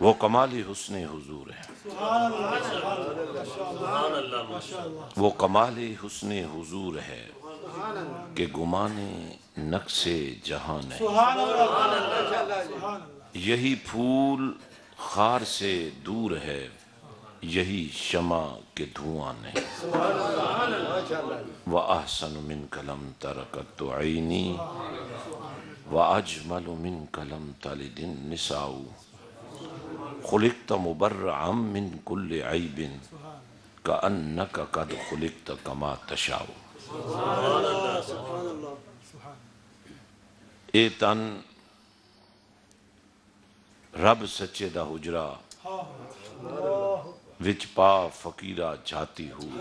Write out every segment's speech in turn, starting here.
वो कमाली हुस्न हुजूर है। वो कमाली हुस्न हजूर है कि गुमाने नक्शे जहान है। यही फूल खार से दूर है, यही शमा के धुआँ ने व आहसन मिन कलम तरकत आईनी व अजमल मिन कलम तलिदिन निसाऊ। खुलिकत मुबर्रम मिन कुल्ल ऐबिन का अन्न का कद खुलिकत कमा तशाऊ ए तन रब सच्चे दा हुजरा विच पा फकीरा जाती हूँ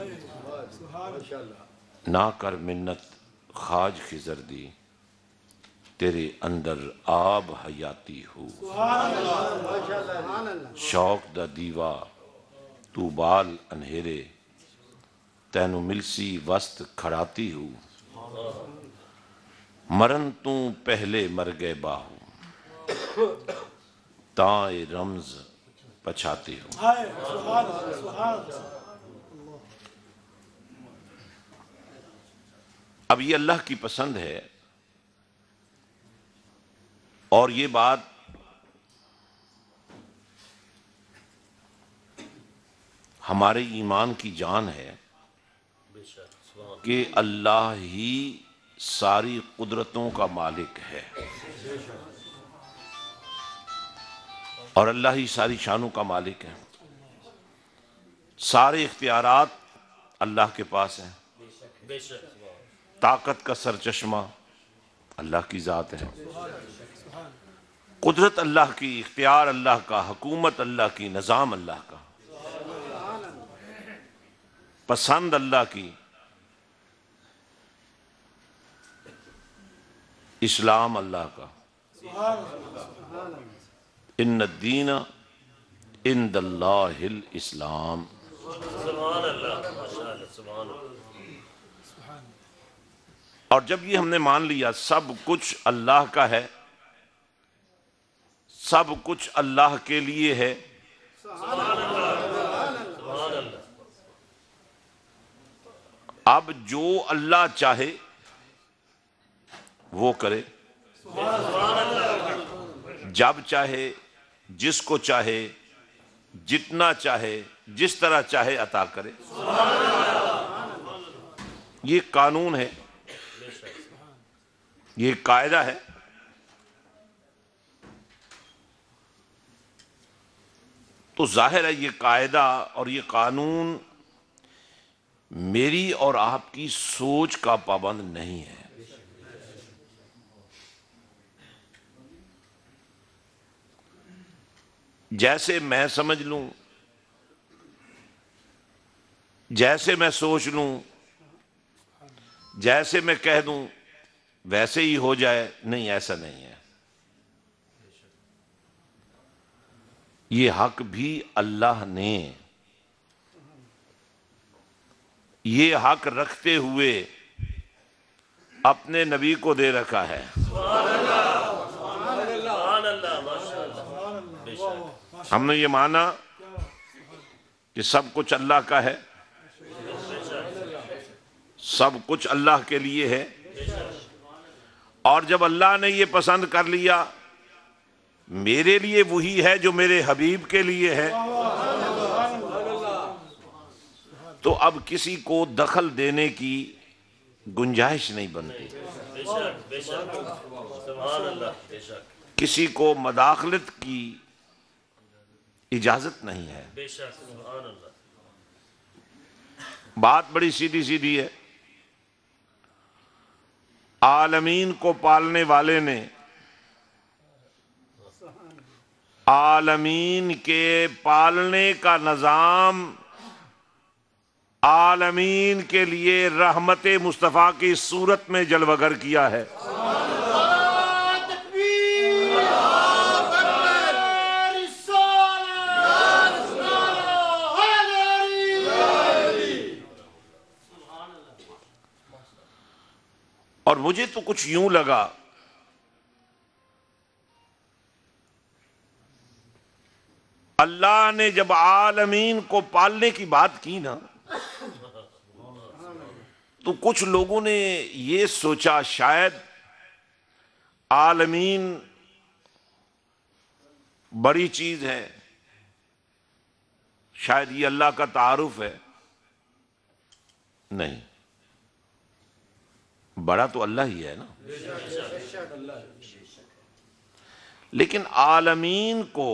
ना कर मिन्नत खाज खिजर दी तेरे अंदर आब हयाती हूँ। शौक दा दीवा, तू बाल अनहेरे तैनु मिलसी वस्त खड़ाती हूँ। मरन तू पहले मर गए बाहू ताए रमज पछाती हूँ। अब ये अल्लाह की पसंद है और ये बात हमारे ईमान की जान है कि अल्लाह ही सारी कुदरतों का मालिक है। और अल्लाह ही सारी शानों का मालिक है। सारे इख्तियारात अल्लाह के पास हैं। ताकत का सरचश्मा अल्लाह की ज़ात है। कुदरत अल्लाह की इख्तियार अल्लाह का, हुकूमत अल्लाह की, निज़ाम अल्लाह का। पसंद अल्लाह की। इस्लाम अल्लाह का। इन दीन इन दिल इस्लाम। और जब ये हमने मान लिया, सब कुछ अल्लाह का है सब कुछ अल्लाह के लिए है। अब जो अल्लाह चाहे, वो करे। जब चाहे, जिसको चाहे, जितना चाहे, जिस तरह चाहे अता करे। ये कानून है। ये कायदा है। तो ज़ाहिर है ये कायदा और ये कानून मेरी और आपकी सोच का पाबंद नहीं है। जैसे मैं समझ लूँ, जैसे मैं सोच लूँ, जैसे मैं कह दूँ, वैसे ही हो जाए। नहीं, ऐसा नहीं है। ये हक भी अल्लाह ने। ये हक रखते हुए अपने नबी को दे रखा है। हमने ये माना कि सब कुछ अल्लाह का है। सब कुछ अल्लाह के लिए है। और जब अल्लाह ने ये पसंद कर लिया मेरे लिए वही है जो मेरे हबीब के लिए है। तो अब किसी को दखल देने की गुंजाइश नहीं बनती। किसी को मदाखलत की इजाज़त नहीं है। बात बड़ी सीधी सीधी है। आलमीन को पालने वाले ने आलमीन के पालने का निज़ाम, आलमीन के लिए रहमत मुस्तफ़ा की सूरत में जलवगर किया है। और मुझे तो कुछ यूँ लगा अल्लाह ने जब आलमीन को पालने की बात की ना तो कुछ लोगों ने ये सोचा शायद आलमीन बड़ी चीज़ है, शायद ये अल्लाह का तारुफ है। नहीं, बड़ा तो अल्लाह ही है ना। लेकिन आलमीन को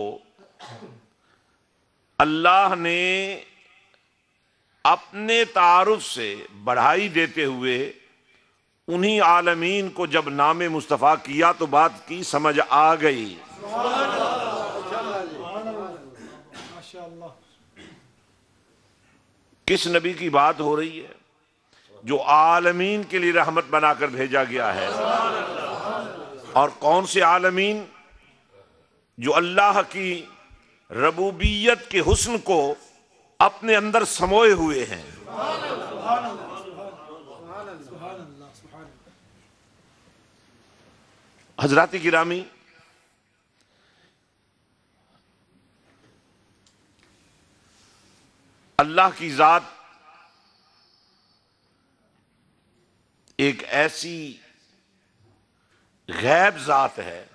अल्लाह ने अपने तारुफ से बढ़ाई देते हुए उन्हीं आलमीन को जब नाम मुस्तफ़ा किया तो बात की समझ आ गई। किस नबी की बात हो रही है? जो आलमीन के लिए रहमत बनाकर भेजा गया है। और कौन से आलमीन? जो अल्लाह की रबूबियत के हुस्न को अपने अंदर समोए हुए हैं। हजरात गिरामी, अल्लाह की ज़ात एक ऐसी गैब ज़ात है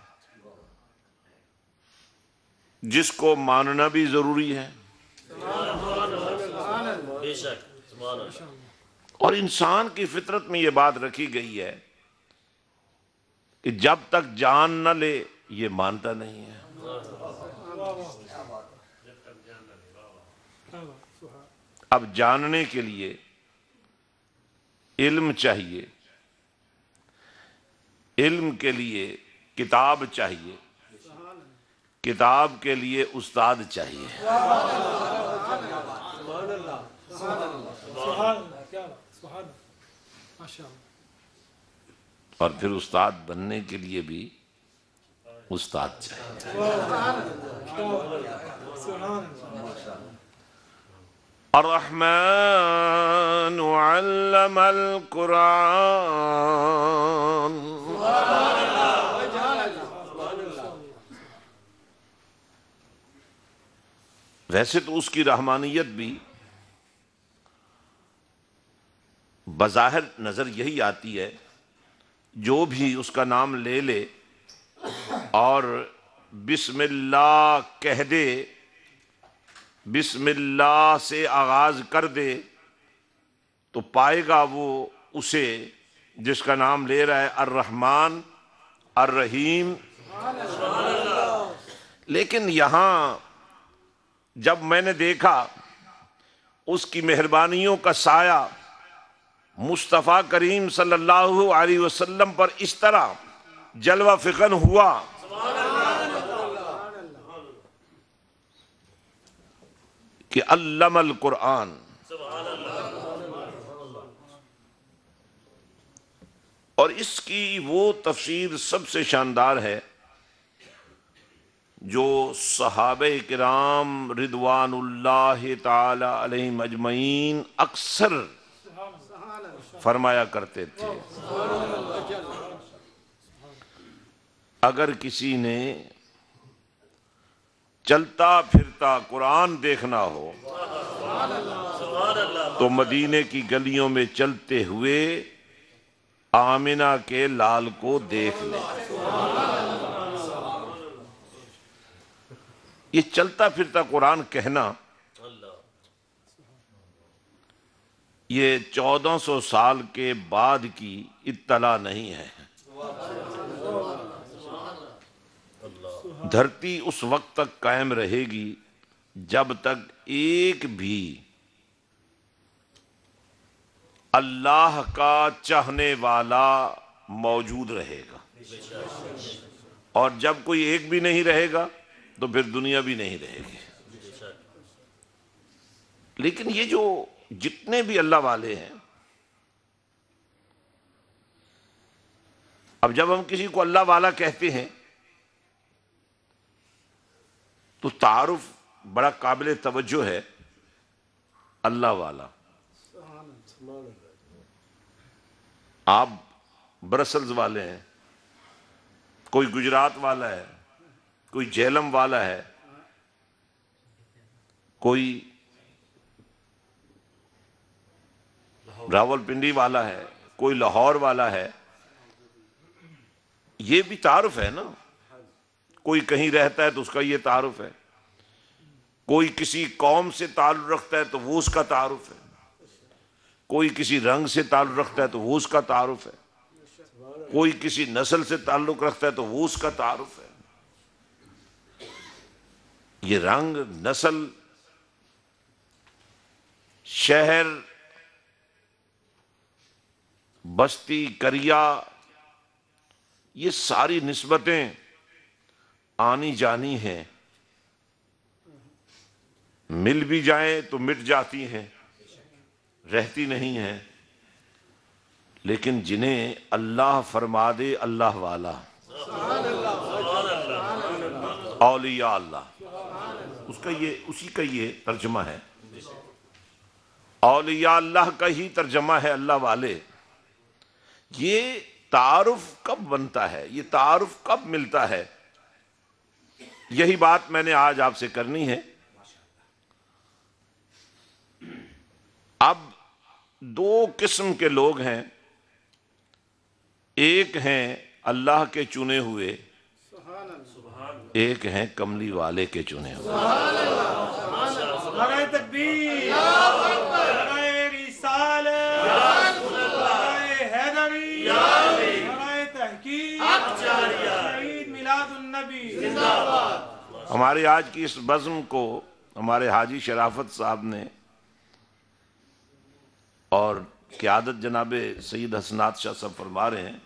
जिसको मानना भी ज़रूरी है। और इंसान की फितरत में यह बात रखी गई है कि जब तक जान न ले ये मानता नहीं है। अब जानने के लिए इल्म चाहिए। इल्म के लिए किताब चाहिए। किताब के लिए उस्ताद चाहिए। और फिर उस्ताद बनने के लिए भी उस्ताद चाहिए। अर्रहमान अल्लम कुरान। वैसे तो उसकी रहमानियत भी बज़ाहिर नज़र यही आती है, जो भी उसका नाम ले ले और बिस्मिल्लाह कह दे, बिस्मिल्लाह से आगाज़ कर दे तो पाएगा वो उसे जिसका नाम ले रहा है अर रहमान अर रहीम लेकिन यहाँ जब मैंने देखा उसकी मेहरबानियों का साया मुस्तफ़ा करीम सल्लल्लाहु अलैहि वसल्लम पर इस तरह जलवा फिकन हुआ। कि अल्लमल कुरान और इसकी वो तफसीर सबसे शानदार है जो सहाब कराम रिदवान तजमैन अक्सर फरमाया करते थे। अगर किसी ने चलता फिरता कुरान देखना हो तो मदीने की गलियों में चलते हुए आमिना के लाल को देख ले। ये चलता फिरता कुरान कहना ये 1400 साल के बाद की इत्तला नहीं है। धरती उस वक्त तक कायम रहेगी जब तक एक भी अल्लाह का चाहने वाला मौजूद रहेगा। और जब कोई एक भी नहीं रहेगा तो फिर दुनिया भी नहीं रहेगी। लेकिन ये जो जितने भी अल्लाह वाले हैं, अब जब हम किसी को अल्लाह वाला कहते हैं तो तारुफ बड़ा काबिल तवज्जो है अल्लाह वाला। आप ब्रसल्स वाले हैं, कोई गुजरात वाला है कोई जेलम वाला है, कोई रावलपिंडी वाला है, कोई लाहौर वाला है, ये भी तारुफ है ना? कोई कहीं रहता है तो उसका ये तारुफ है। कोई किसी कौम से ताल्लुक रखता है तो वो उसका तारुफ है। कोई किसी रंग से ताल्लुक रखता है तो वो उसका तारुफ है। कोई किसी नस्ल से ताल्लुक रखता है तो वो उसका तारुफ है। ये रंग, नस्ल, शहर, बस्ती, करिया, ये सारी नस्बतें आनी जानी हैं। मिल भी जाए तो मिट जाती हैं, रहती नहीं हैं। लेकिन जिन्हें अल्लाह फरमा दे, अल्लाह वाला। औलिया अल्लाह। उसका ये, उसी का ये तर्जमा है। औलिया अल्लाह का ही तर्जमा है, अल्लाह वाले। ये तारुफ कब बनता है? ये तारुफ कब मिलता है? यही बात मैंने आज आपसे करनी है। अब दो किस्म के लोग हैं। एक हैं अल्लाह के चुने हुए एक हैं कमली वाले के चुने हुए। हमारे आज की इस बज्म को हमारे हाजी शराफत साहब ने और क्यादत जनाब सईद हसनात शाह सब फरमा रहे हैं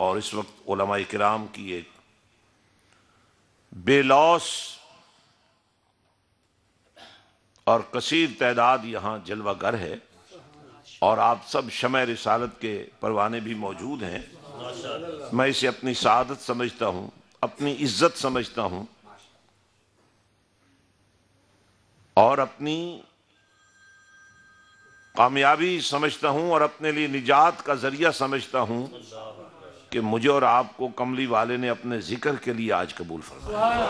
और इस वक्त ओलमा कराम की एक बेलौस और कसीर तादाद यहाँ जलवागर है और आप सब शम रिसालत के परवाने भी मौजूद हैं। मैं इसे अपनी सादत समझता हूँ, अपनी इज़्ज़त समझता हूँ और अपनी कामयाबी समझता हूँ और अपने लिए निजात का ज़रिया समझता हूँ। कि मुझे और आपको कमली वाले ने अपने ज़िक्र के लिए आज कबूल फरमाया।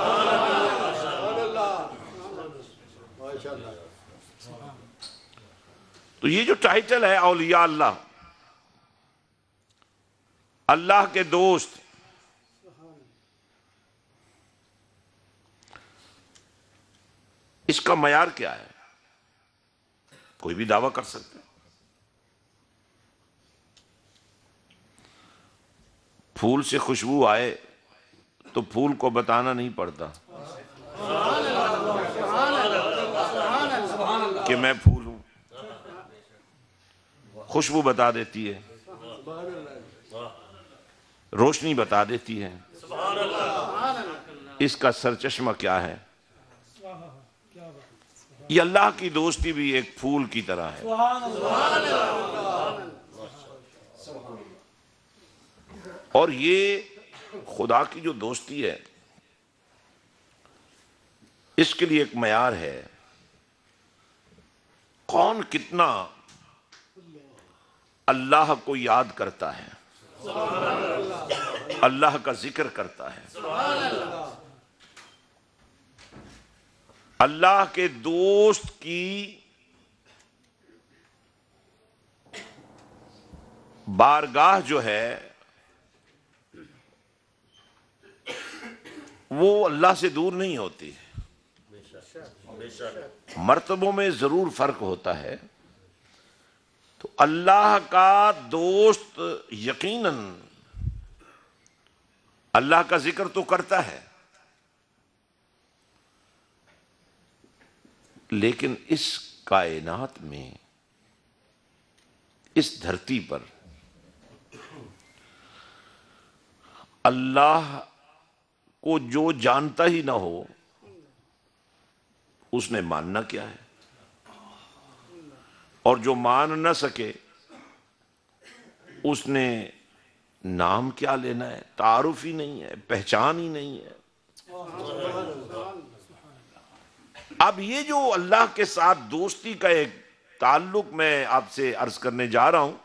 तो ये जो टाइटल है, औलिया अल्लाह अल्लाह के दोस्त, इसका मैार क्या है? कोई भी दावा कर सकता है। फूल से खुशबू आए तो फूल को बताना नहीं पड़ता। कि मैं फूल हूँ। खुशबू बता देती है। रोशनी बता देती है। इसका सरचश्मा क्या है? ये अल्लाह की दोस्ती भी एक फूल की तरह है। और ये खुदा की जो दोस्ती है, इसके लिए एक मैार है। कौन कितना अल्लाह को याद करता है, अल्लाह का ज़िक्र करता है। अल्लाह के दोस्त की बारगाह जो है वो अल्लाह से दूर नहीं होती। मर्तबों में ज़रूर फ़र्क होता है। तो अल्लाह का दोस्त यकीनन अल्लाह का ज़िक्र तो करता है। लेकिन इस कायनात में, इस धरती पर अल्लाह को जो जानता ही ना हो, उसने मानना क्या है? और जो मान न सके, उसने नाम क्या लेना है? तारुफ ही नहीं है, पहचान ही नहीं है। अब ये जो अल्लाह के साथ दोस्ती का एक ताल्लुक मैं आपसे अर्ज़ करने जा रहा हूँ,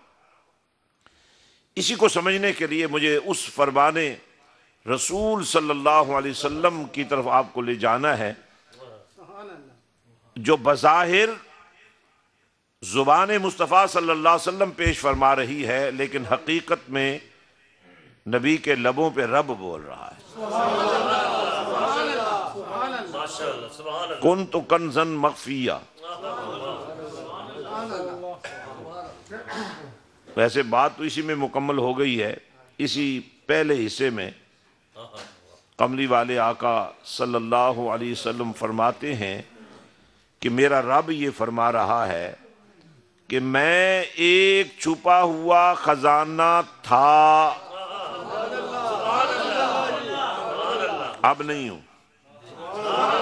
इसी को समझने के लिए मुझे उस फरमाने रसूल सल्लल्लाहु अलैहि वसल्लम की तरफ़ आपको ले जाना है। जो बज़ाहिर ज़ुबान मुस्तफ़ा सल्लल्लाहु अलैहि वसल्लम पेश फरमा रही है, लेकिन हकीकत में नबी के लबों पे रब बोल रहा है। कुन तो कंजन मखफिया वैसे बात तो इसी में मुकम्मल हो गई है, इसी पहले हिस्से में। कमली वाले आका सल्लल्लाहु अलैहि वसल्लम फरमाते हैं कि मेरा रब ये फरमा रहा है कि मैं एक छुपा हुआ खजाना था। अब नहीं हूँ।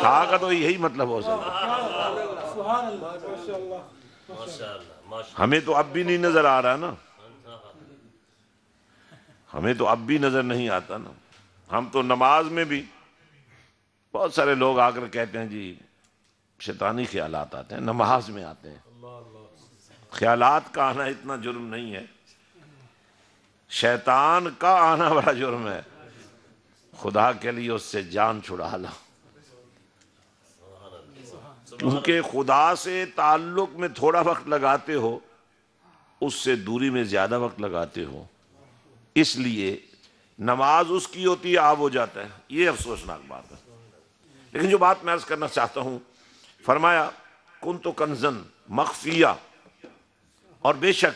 था का तो यही मतलब हो सकता हमें तो अब भी नहीं नज़र आ रहा ना। हमें तो अब भी नज़र नहीं आता ना। हम तो नमाज़ में भी बहुत सारे लोग आकर कहते हैं, जी, शैतानी ख्याल आते हैं, नमाज़ में आते हैं। ख्याल का आना इतना जुर्म नहीं है। शैतान का आना बड़ा जुर्म है। खुदा के लिए उससे जान छुड़ा ला। क्योंकि खुदा से ताल्लुक में थोड़ा वक्त लगाते हो, उससे दूरी में ज़्यादा वक्त लगाते हो। इसलिए नमाज़ उसकी होती है, आप हो जाता है। ये अफसोसनाक बात है। लेकिन जो बात मैं अर्ज़ करना चाहता हूँ, फरमाया कुन तो कंजन, मखफिया। और बेशक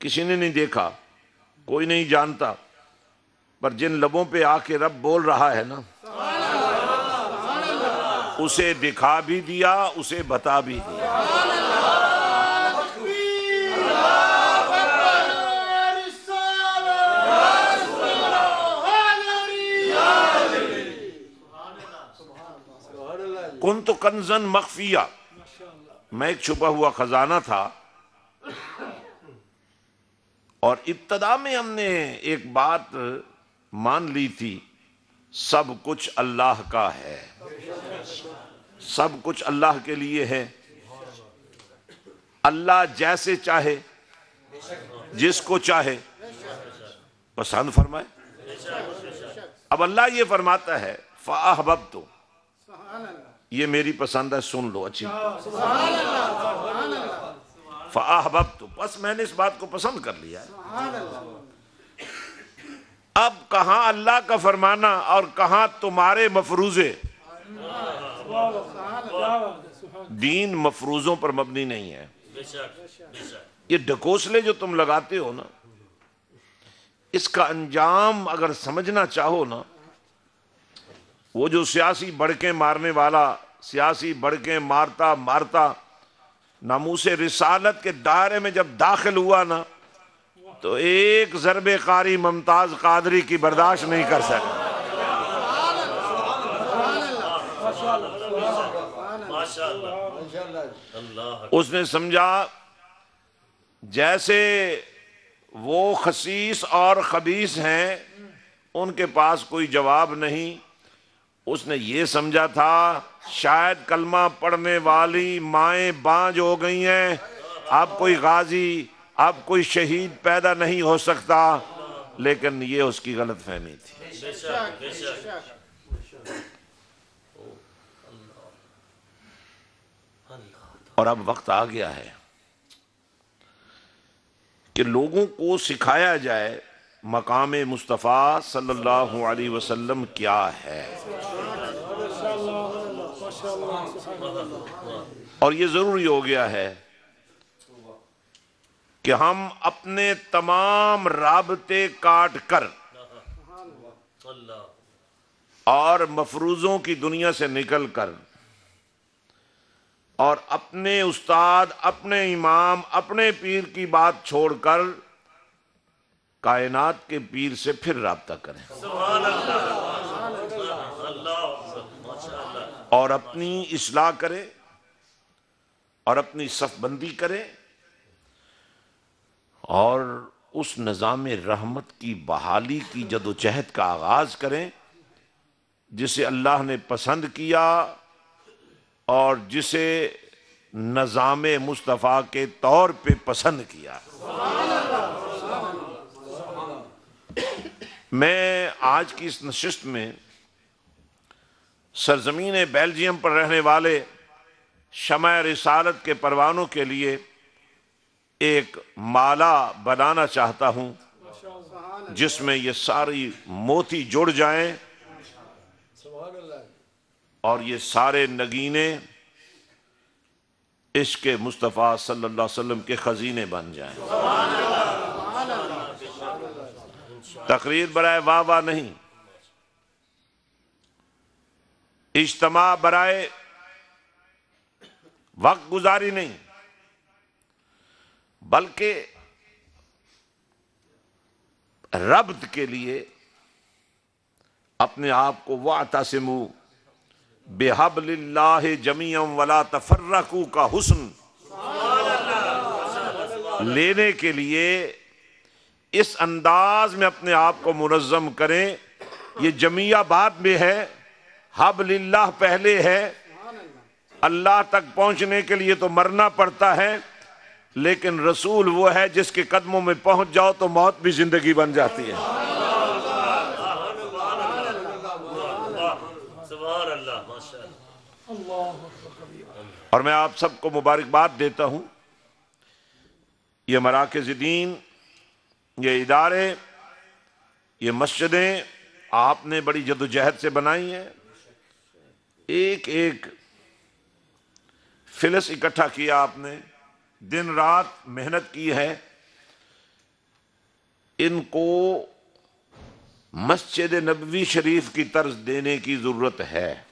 किसी ने नहीं देखा, कोई नहीं जानता, पर जिन लबों पे आके रब बोल रहा है ना, उसे दिखा भी दिया, उसे बता भी दिया। कुन तो कंजन मखफिया? मैं एक छुपा हुआ खजाना था। और इब्तदा में हमने एक बात मान ली थी, सब कुछ अल्लाह का है। सब कुछ अल्लाह के लिए है। अल्लाह जैसे चाहे, जिसको चाहे। पसंद फरमाए। अब अल्लाह ये फरमाता है फ़ाहबब तो ये मेरी पसंद है सुन लो अच्छी। फ़ाहबब तो बस मैंने इस बात को पसंद कर लिया। है अब कहा अल्लाह का फरमाना और कहा तुम्हारे मफरूजे? दीन मफरूजों पर मबनी नहीं है। ये ढकोसले जो तुम लगाते हो ना इसका अंजाम अगर समझना चाहो ना वो जो सियासी बड़के मारने वाला, सियासी बड़के मारता मारता, नामूस रिसालत के दायरे में जब दाखिल हुआ ना तो एक जरबे कारी ममताज कादरी की बर्दाश्त नहीं कर सका। उसने समझा, जैसे वो खसीस और खबीस हैं, उनके पास कोई जवाब नहीं उसने ये समझा था, शायद कलमा पढ़ने वाली माएँ बांझ हो गई हैं। अब कोई गाजी, अब कोई शहीद पैदा नहीं हो सकता। लेकिन ये उसकी गलत फहमी थी। और अब वक्त आ गया है कि लोगों को सिखाया जाए मकाम मुस्तफ़ा सल्लल्लाहु अलैहि वसल्लम क्या है? और ये ज़रूरी हो गया है कि हम अपने तमाम राबते काट कर और मफरूजों की दुनिया से निकल कर और अपने उस्ताद, अपने इमाम, अपने पीर की बात छोड़कर कायनात के पीर से फिर रबता करें। और अपनी इसलाह करें, और अपनी सफबंदी करें, और उस निज़ाम रहमत की बहाली की जदोजहद का आगाज़ करें, जिसे अल्लाह ने पसंद किया और जिसे निज़ाम मुस्तफ़ा के तौर पे पसंद किया। मैं आज की इस नशस्त में सरजमीन बेल्जियम पर रहने वाले शमा रिसालत के परवानों के लिए एक माला बनाना चाहता हूँ, जिसमें ये सारी मोती जुड़ जाएँ और ये सारे नगीने इसके मुस्तफ़ा सल्लल्लाहु अलैहि वसल्लम के खजीने बन जाएँ। तकरीर बराए वाह वाह नहीं। इज्तमा बराए वक्त गुजारी नहीं। बल्कि रब्त के लिए अपने आप को वातसिमु बेहबल्लाह जमीयम वला तफर्रकू का हुस्न। लेने के लिए इस अंदाज में अपने आप को मुनज़म करें। ये जमिया बाद में है हब हबल्लाह पहले है। अल्लाह तक पहुँचने के लिए तो मरना पड़ता है, लेकिन रसूल वो है जिसके कदमों में पहुँच जाओ तो मौत भी ज़िंदगी बन जाती है। और मैं आप सबको मुबारकबाद देता हूँ। ये मराकज दीन ये इदारे, ये मस्जिदें आपने बड़ी जदोजहद से बनाई हैं। एक एक फिलस इकट्ठा किया आपने, दिन रात मेहनत की है। इनको मस्जिद नबवी शरीफ की तर्ज देने की ज़रूरत है।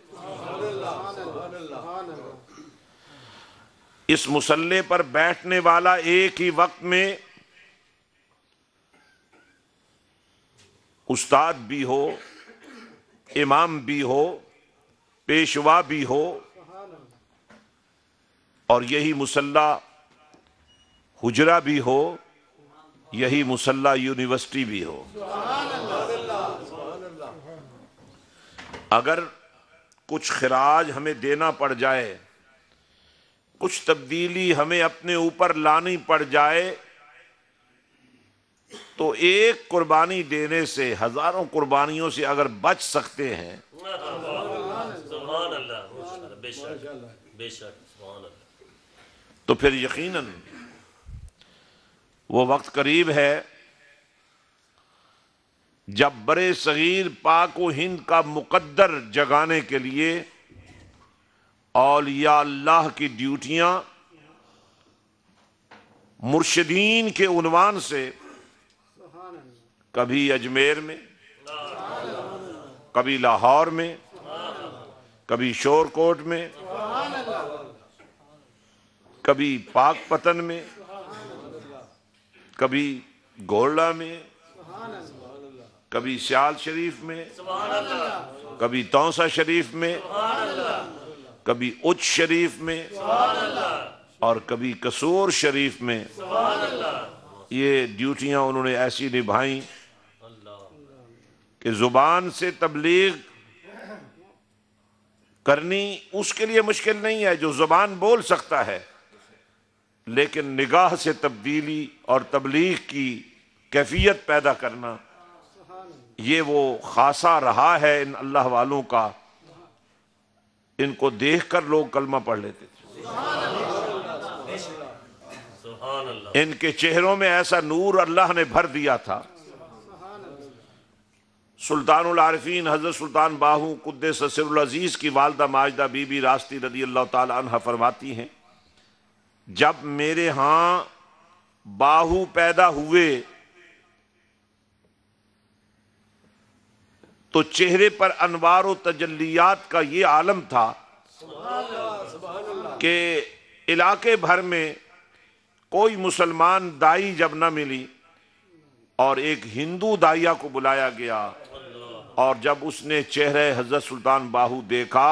इस मुसल्ले पर बैठने वाला एक ही वक्त में उस्ताद भी हो, इमाम भी हो, पेशवा भी हो, और यही मुसल्ला हुजरा भी हो, यही मुसल्ला यूनिवर्सिटी भी हो। अगर कुछ खराज हमें देना पड़ जाए, कुछ तब्दीली हमें अपने ऊपर लानी पड़ जाए तो एक कुर्बानी देने से हज़ारों कुर्बानियों से अगर बच सकते हैं तो फिर यकीनन वो वक्त करीब है जब बड़े सगीर पाक हिंद का मुकद्दर जगाने के लिए औलिया अल्लाह की ड्यूटियाँ मुर्शदीन के उनवान से कभी अजमेर में, कभी लाहौर में, कभी शोरकोट में, कभी पाकपतन में, कभी गोरला में, कभी सियाल शरीफ में, कभी तौसा शरीफ में, कभी उच्च शरीफ में, और कभी कसूर शरीफ में। ये ड्यूटियाँ उन्होंने ऐसी निभाई। कि ज़ुबान से तबलीग करनी उसके लिए मुश्किल नहीं है जो ज़ुबान बोल सकता है। लेकिन निगाह से तब्दीली और तबलीग की कैफियत पैदा करना ये वो खासा रहा है इन अल्लाह वालों का। इनको देखकर लोग कलमा पढ़ लेते थे। इनके चेहरों में ऐसा नूर अल्लाह ने भर दिया था। सुल्तान आरफीन, हज़रत सुल्तान बाहू कुद्दे ससरजीज की वालदा माजदा बीबी रास्ती रदी अल्लाह तहा फरमाती हैं, जब मेरे यहाँ बाहू पैदा हुए तो चेहरे पर अनवार तजलियात का ये आलम था कि इलाके भर में कोई मुसलमान दाई जब न मिली और एक हिंदू दाइया को बुलाया गया और जब उसने चेहरे हज़रत सुल्तान बाहू देखा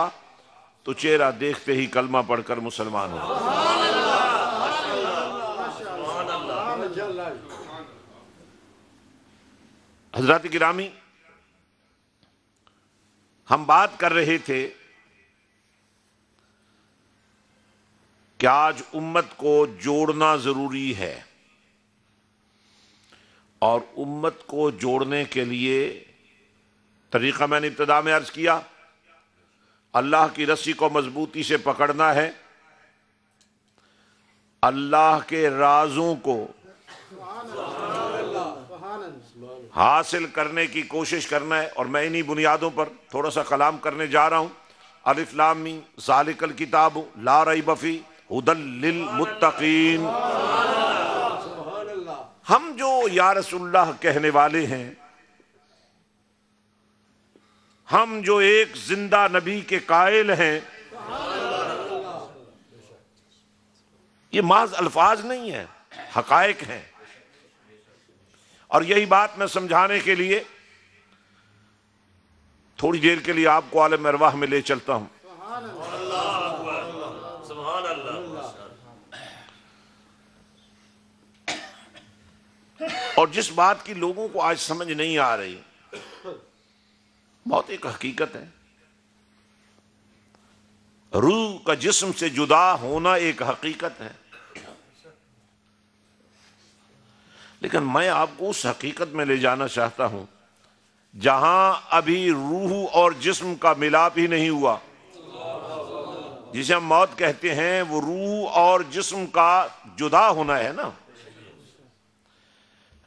तो चेहरा देखते ही कलमा पढ़कर मुसलमान हो हज़रत गिरामी, हम बात कर रहे थे कि आज उम्मत को जोड़ना ज़रूरी है। और उम्मत को जोड़ने के लिए तरीका मैंने इब्तदा में अर्ज़ किया, अल्लाह की रस्सी को मजबूती से पकड़ना है। अल्लाह के राजों को हासिल करने की कोशिश करना है, और मैं इन्हीं बुनियादों पर थोड़ा सा कलाम करने जा रहा हूँ। अलिफ्लामी सालिकल किताब, ला रही बफी हुदल मुत्तकीन। हम जो या रसुल्लाह कहने वाले हैं हम जो एक ज़िंदा नबी के कायल हैं, ये माज अल्फाज नहीं है, हकायक हैं। और यही बात मैं समझाने के लिए, थोड़ी देर के लिए आपको आलम अरवाह में ले चलता हूँ। और जिस बात की लोगों को आज समझ नहीं आ रही बहुत एक हकीकत है। रूह का जिस्म से जुदा होना एक हकीकत है। लेकिन मैं आपको उस हकीकत में ले जाना चाहता हूँ, जहाँ अभी रूह और जिस्म का मिलाप ही नहीं हुआ। जिसे हम मौत कहते हैं, वो रूह और जिस्म का जुदा होना है ना।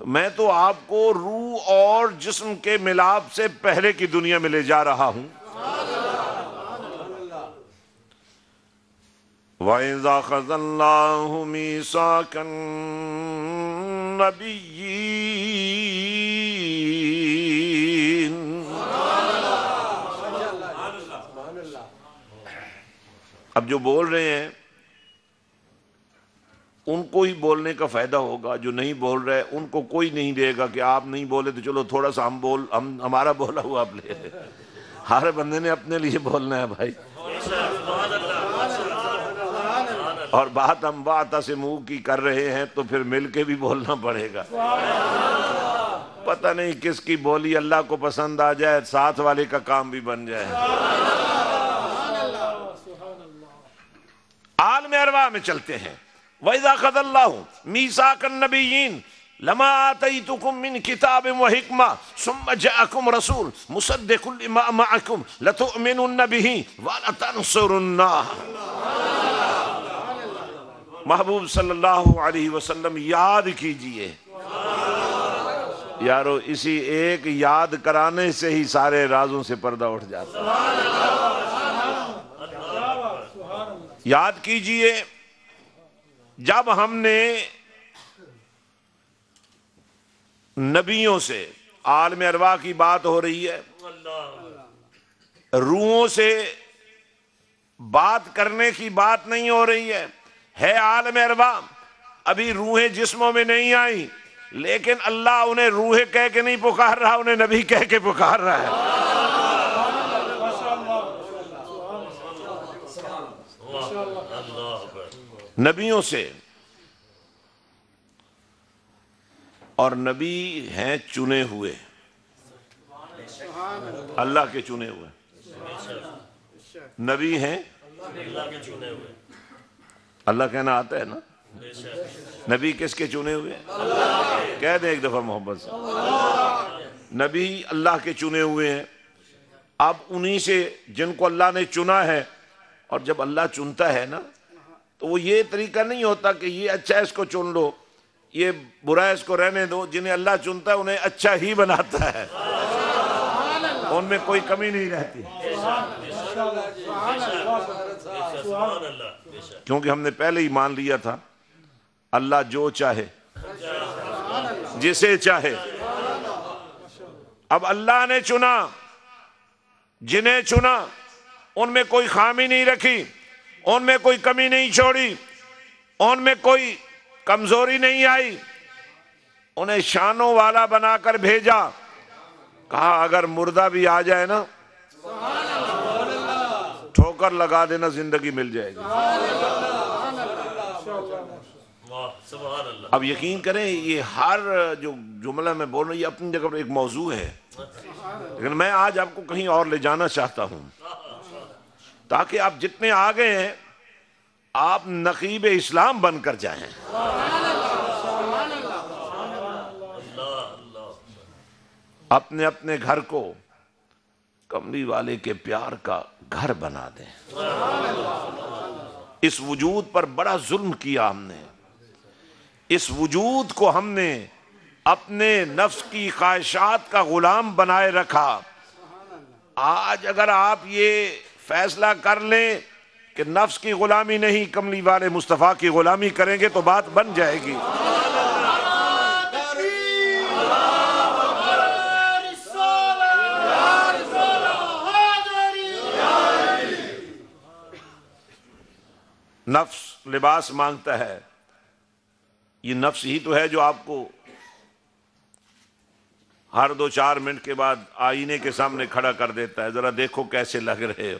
मैं तो आपको रूह और जिस्म के मिलाप से पहले की दुनिया में ले जा रहा हूँ। वाइजा खजल्लामीसा अब जो बोल रहे हैं उनको ही बोलने का फ़ायदा होगा, जो नहीं बोल रहे, उनको कोई नहीं देगा कि आप नहीं बोले तो चलो थोड़ा सा हम बोल, हम, हमारा बोला हुआ आप ले। हर बंदे ने अपने लिए बोलना है भाई। और बात हम बात से मुँह की कर रहे हैं तो फिर मिल के भी बोलना पड़ेगा। पता नहीं किसकी बोली अल्लाह को पसंद आ जाए, साथ वाले का काम भी बन जाए। आलम अरवा में चलते हैं। महबूब सल्लल्लाहु अलैहि वसल्लम, याद कीजिए। यारो, इसी एक याद कराने से ही सारे राजों से पर्दा उठ जाता याद कीजिए जब हमने नबियों से, आलम अरवा की बात हो रही है, रूहों से बात करने की बात नहीं हो रही है। है आलम अरवा, अभी रूहें जिस्मों में नहीं आई, लेकिन अल्लाह उन्हें रूहे कह के नहीं पुकार रहा, उन्हें नबी कह के पुकार रहा है। नबियों से। और नबी हैं चुने हुए। अल्लाह के चुने हुए। नबी हैं। अल्लाह कहना आता है ना? नबी किसके चुने हुए? कह दे एक दफ़ा मोहब्बत से। नबी अल्लाह के चुने हुए हैं। अब उन्हीं से जिनको अल्लाह ने चुना है। और जब अल्लाह चुनता है ना तो वो ये तरीका नहीं होता कि ये अच्छा है इसको चुन लो। ये बुरा है इसको रहने दो। जिन्हें अल्लाह चुनता है उन्हें अच्छा ही बनाता है। उनमें कोई कमी नहीं रहती। क्योंकि हमने पहले ही मान लिया था अल्लाह जो चाहे जिसे चाहे। अब अल्लाह ने चुना जिन्हें चुना उनमें कोई खामी नहीं रखी। उनमें कोई कमी नहीं छोड़ी उनमें कोई कमज़ोरी नहीं आई। उन्हें शानों वाला बनाकर भेजा। कहा अगर मुर्दा भी आ जाए ना ठोकर लगा देना ज़िंदगी मिल जाएगी। अब यकीन करें ये हर जो जुमला मैं बोल रहा हूँ ये अपनी जगह पर एक मौजू है। लेकिन मैं आज आपको कहीं और ले जाना चाहता हूँ। ताकि आप जितने आ गए हैं आप नकीब इस्लाम बनकर जाएँ। अपने अपने घर को कमली वाले के प्यार का घर बना दें। इस वजूद पर बड़ा जुल्म किया हमने। इस वजूद को हमने अपने नफ्स की ख्वाहिशात का गुलाम बनाए रखा। आज अगर आप ये फैसला कर लें कि नफ्स की गुलामी नहीं, कमली वाले मुस्तफ़ा की गुलामी करेंगे तो बात बन जाएगी। नफ्स लिबास माँगता है। ये नफ्स ही तो है जो आपको हर दो चार मिनट के बाद आईने के सामने खड़ा कर देता है। जरा देखो कैसे लग रहे हो।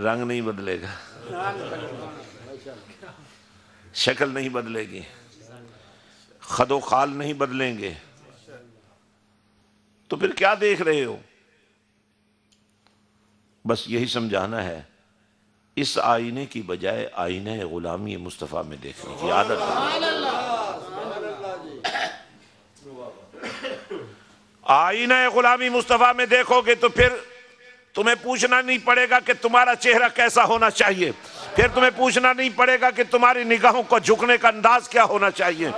रंग नहीं बदलेगा। शक्ल नहीं बदलेगी। खदो खाल नहीं बदलेंगे। तो फिर क्या देख रहे हो? बस यही समझाना है। इस आईने की बजाय आईने गुलामी मुस्तफ़ा में देखने की आदत आईना गुलामी मुस्तफ़ा में देखोगे तो फिर तुम्हें पूछना नहीं पड़ेगा कि तुम्हारा चेहरा कैसा होना चाहिए। फिर तुम्हें पूछना नहीं पड़ेगा कि तुम्हारी निगाहों को झुकने का अंदाज क्या होना चाहिए।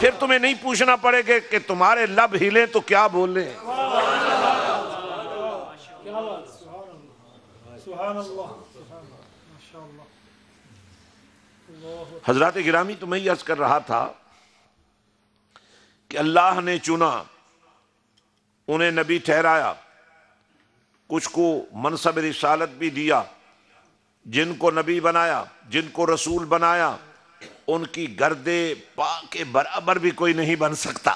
फिर तुम्हें नहीं पूछना पड़ेगा कि तुम्हारे लब हिले तो क्या बोले। हज़रत गिरामी तो मैं अर्ज़ कर रहा था कि अल्लाह ने चुना, उन्हें नबी ठहराया। कुछ को मनसब रिसालत भी दिया, जिनको नबी बनाया, जिनको रसूल बनाया, उनकी गर्दे पा के बराबर भी कोई नहीं बन सकता।